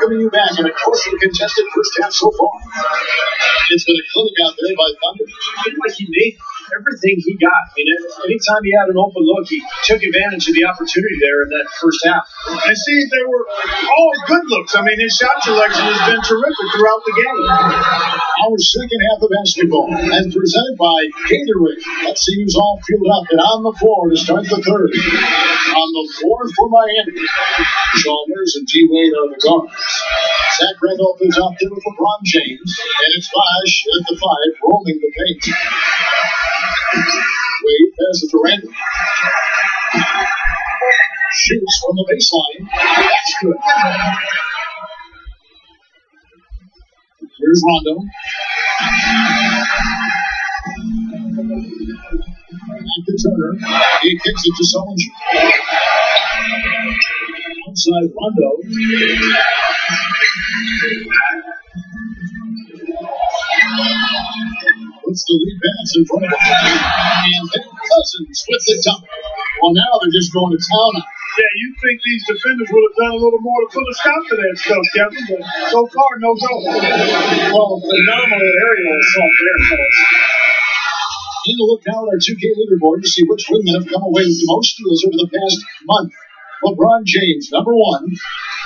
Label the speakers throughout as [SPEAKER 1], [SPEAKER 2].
[SPEAKER 1] welcoming you back in a closely contested first half so far. It's been a clinic out there by Thunder.
[SPEAKER 2] It like he made everything he got. I mean, anytime he had an open look, he took advantage of the opportunity there in that first half.
[SPEAKER 3] And see, they were all good looks. I mean, his shot selection has been terrific throughout the game.
[SPEAKER 1] Our second half of basketball, and presented by Gatorade. Let's see who's all filled up and on the floor to start the third. On the floor for Miami, Chalmers and D. Wade are the guards. Zach Randolph is out there with LeBron James, and it's Bosh at the five, roaming the paint. Wade passes to Randall. Shoots from the baseline. That's good. Here's Rondo. Back to Turner. He kicks it to Sullinger. Outside Rondo. Puts the lead pass in front of him. And then Cousins with the dunk. Well, now they're just going to town on.
[SPEAKER 3] Think these defenders would have done a little more to put a stop to that stuff, Kevin, but so far, no go.
[SPEAKER 2] Well, phenomenal aerial assault there, fellas.
[SPEAKER 1] In the look now at our 2K leaderboard to see which women have come away with the most steals over the past month. LeBron James, number one.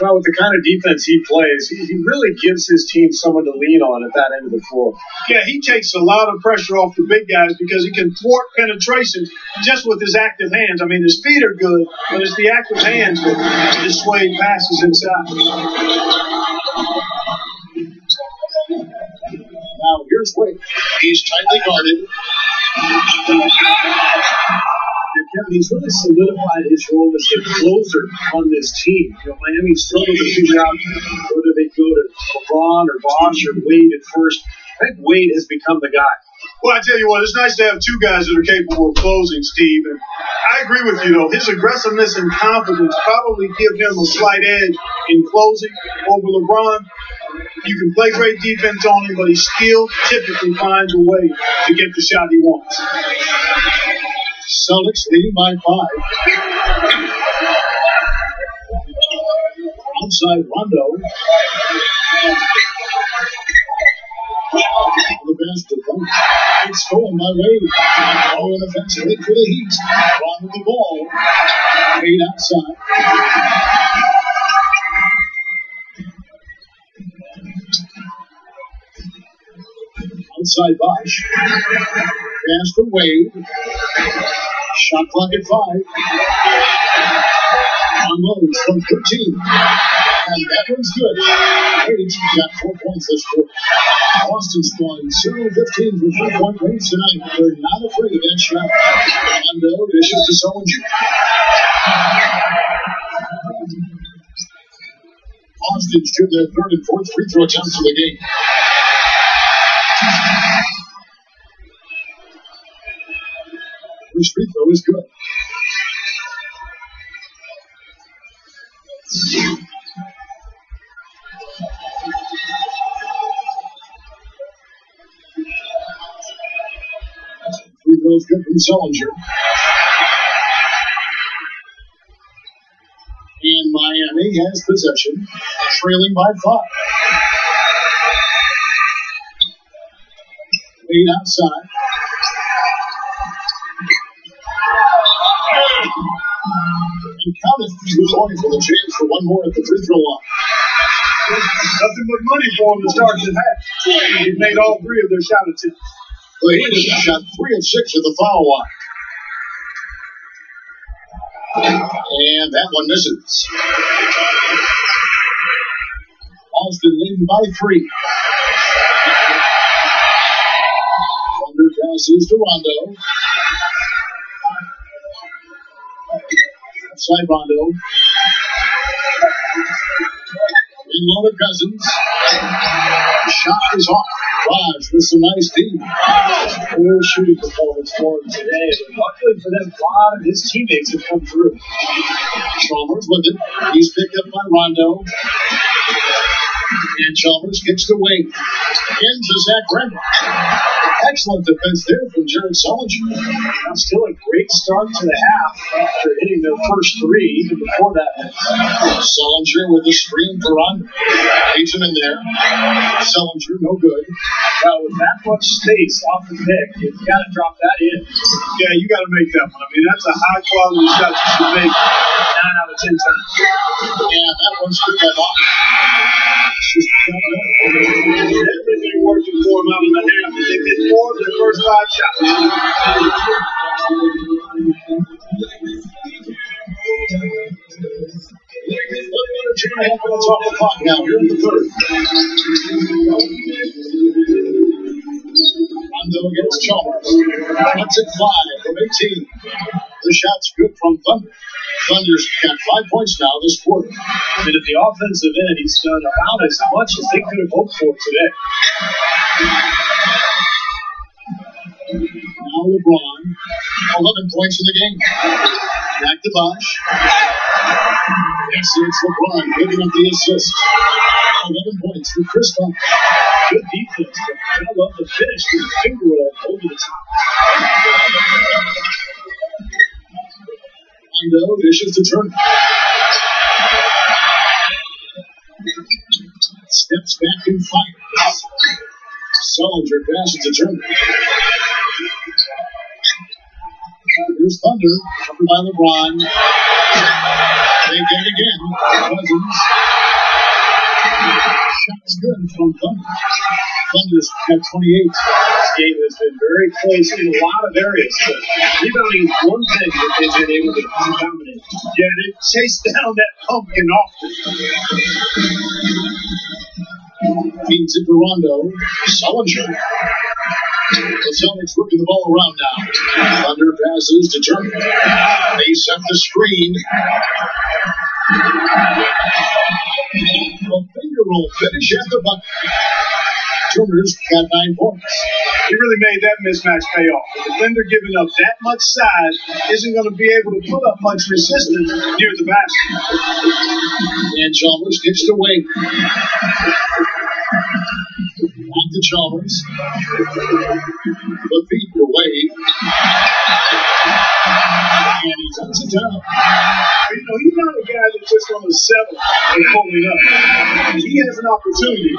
[SPEAKER 2] Well, with the kind of defense he plays, he, he really gives his team someone to lean on at that end of the floor.
[SPEAKER 3] Yeah, he takes a lot of pressure off the big guys because he can thwart penetration just with his active hands. I mean, his feet are good, but it's the active hands that dissuade passes inside.
[SPEAKER 1] Now here's Wade. He's tightly guarded.
[SPEAKER 2] He's really solidified his role as the closer on this team. You know, Miami struggled to figure out whether they go to LeBron or Bosh or Wade at first. I think Wade has become the guy.
[SPEAKER 3] Well, I tell you what, it's nice to have two guys that are capable of closing, Steve. And I agree with you, though. His aggressiveness and confidence probably give him a slight edge in closing over LeBron. You can play great defense on him, but he still typically finds a way to get the shot he wants.
[SPEAKER 1] Celtics leading by five. Outside Rondo. The Dunk. It's stolen by Wade. Oh, an offensive hit for the Heat. Ron with the ball. Wade outside. Outside Bosh. Pass to Wade. Shot clock at five. Unloads from 13. And that one's good. Wade's got four points this quarter. Boston's going 0 15 from three point range tonight. They're not afraid of that shot. Rondo dishes to Sullinger. Boston's to their third and fourth free throw attempts of the game. First free throw is good. Free throw is good from Sullinger. And Miami has possession, trailing by five. Wade outside. And counted two points with a chance for one more at the free throw line.
[SPEAKER 3] Nothing but money for him to start the half. He made all three of their shot attempts.
[SPEAKER 1] Well, he just shot three and six at the foul line. And that one misses. Boston leading by three. Thunder passes to Rondo. Outside Rondo. Low to Cousins. The shot is off. Raj with some nice team.
[SPEAKER 2] Poor shooting performance for him today. But luckily for them, a lot of his teammates have come through.
[SPEAKER 1] Chalmers with it. He's picked up by Rondo. And Chalmers kicks to Wade. Into Zach Randall. Excellent defense there from Jared Sullinger.
[SPEAKER 2] Now still a great start to the half after hitting their first three, even before that.
[SPEAKER 1] Sullinger with the screen for Rondo. Beats him in there. Sullinger, no good.
[SPEAKER 2] Now, with that much space off the pick, you've got to drop that in.
[SPEAKER 3] Yeah, you got to make that one. I mean, that's a high quality shot you should make
[SPEAKER 2] Nine out of ten times.
[SPEAKER 1] Yeah, that one's good Bobby.
[SPEAKER 3] Everything working for them out in the half. They did four of their first five shots.
[SPEAKER 1] Two and a half minutes off the clock now. Here in the third. Rondo against Chalmers. At five from 18. The shot's good from Thunder. Thunder's got five points now this quarter.
[SPEAKER 2] And at the offensive end, he's done about as much as they could have hoped for today.
[SPEAKER 1] Now LeBron, 11 points in the game. Back to Bosh. Yes, it's LeBron picking up the assist. 11 points for Chris Bosh.
[SPEAKER 2] Good defense, but I love the finish with the finger roll over the top.
[SPEAKER 1] Rondo dishes to Turner. Steps back and fires. Sullinger passes to Turner. Here's Thunder, covered by LeBron. They get again. Cousins. Shot's good from Thunder. Thunder's got 28.
[SPEAKER 2] Game has been very close in a lot of areas, but rebounding one thing that they've been able to dominate.
[SPEAKER 3] Yeah, they chase down that pumpkin often.
[SPEAKER 1] Feeds it to Rondo. Sullinger. The Celtics working the ball around now. Thunder passes to Turner. They set the screen. A finger roll finish at the bucket. Turner's got nine points.
[SPEAKER 3] He really made that mismatch pay off. The defender giving up that much size isn't going to be able to put up much resistance near the basket.
[SPEAKER 1] And Chalmers gets to Wade. Back to Chalmers. The feet to Wade. And he tucks it down.
[SPEAKER 3] You know, he's not a guy that's just going to settle and pull it up. He has an opportunity.